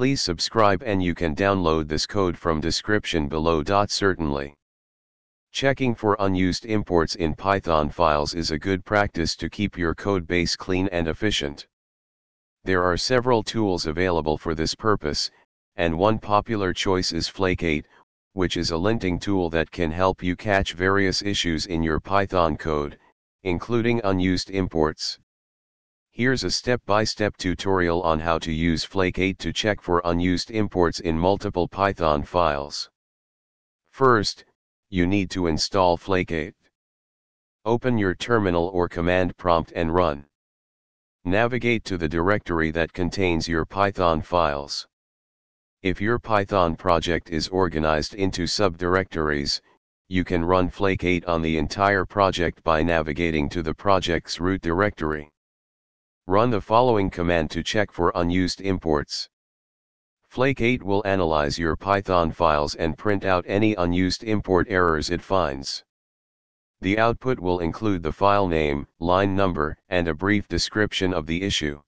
Please subscribe and you can download this code from description below. Certainly. Checking for unused imports in Python files is a good practice to keep your code base clean and efficient. There are several tools available for this purpose, and one popular choice is Flake8, which is a linting tool that can help you catch various issues in your Python code, including unused imports. Here's a step-by-step -step tutorial on how to use Flake8 to check for unused imports in multiple Python files. First, you need to install Flake8. Open your terminal or command prompt and run. Navigate to the directory that contains your Python files. If your Python project is organized into subdirectories, you can run Flake8 on the entire project by navigating to the project's root directory. Run the following command to check for unused imports. Flake8 will analyze your Python files and print out any unused import errors it finds. The output will include the file name, line number, and a brief description of the issue.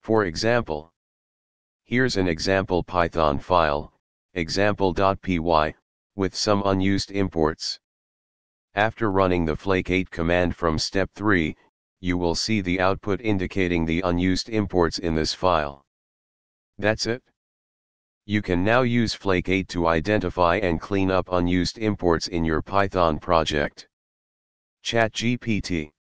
For example, Here's an example Python file, example.py, with some unused imports. After running the flake8 command from step 3, you will see the output indicating the unused imports in this file. That's it. You can now use flake8 to identify and clean up unused imports in your Python project. ChatGPT